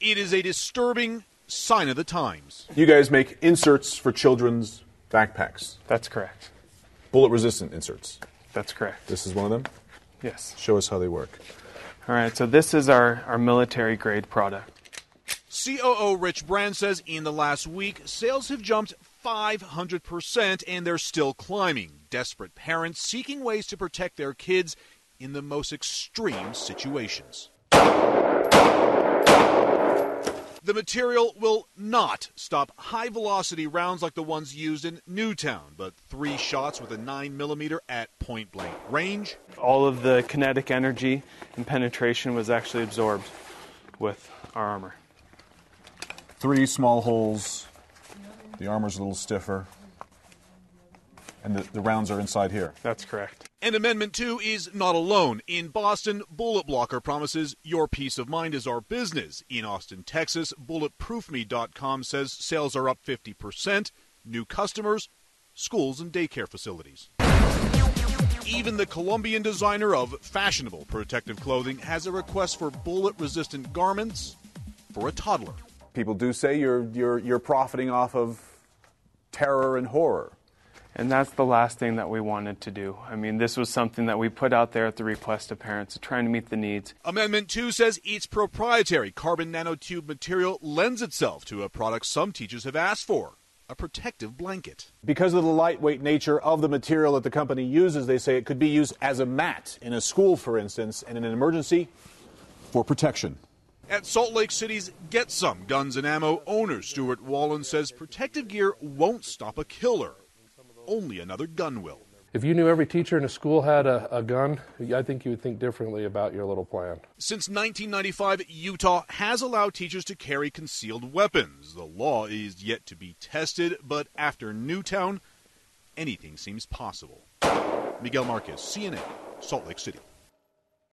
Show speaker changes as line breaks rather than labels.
It is a disturbing sign of the times.
You guys make inserts for children's backpacks,
That's correct.
bullet resistant inserts.
That's correct.
This is one of them.
Yes.
Show us how they work.
All right, so this is our, our military grade product.
COO Rich Brand says in the last week, sales have jumped 500% and they're still climbing. Desperate parents seeking ways to protect their kids in the most extreme situations. The material will not stop high velocity rounds like the ones used in Newtown, but three shots with a 9mm at point blank range.
All of the kinetic energy and penetration was actually absorbed with our armor.
Three small holes. The armor's a little stiffer. And the, the rounds are inside here.
That's correct.
And Amendment 2 is not alone. In Boston, Bullet Blocker promises your peace of mind is our business. In Austin, Texas, bulletproofme.com says sales are up 50%. New customers, schools, and daycare facilities. Even the Colombian designer of fashionable protective clothing has a request for bullet resistant garments for a toddler.
People do say you're, you're, you're profiting off of terror and horror.
And that's the last thing that we wanted to do. I mean, this was something that we put out there at the request of parents, trying to meet the needs.
Amendment 2 says each proprietary carbon nanotube material lends itself to a product some teachers have asked for a protective blanket.
Because of the lightweight nature of the material that the company uses, they say it could be used as a mat in a school, for instance, and in an emergency for protection.
At Salt Lake City's Get Some Guns and Ammo owner Stuart Wallen says protective gear won't stop a killer. Only another gun will.
If you knew every teacher in a school had a, a gun, I think you would think differently about your little plan.
Since 1995, Utah has allowed teachers to carry concealed weapons. The law is yet to be tested, but after Newtown, anything seems possible. Miguel Marquez, CNN, Salt Lake City.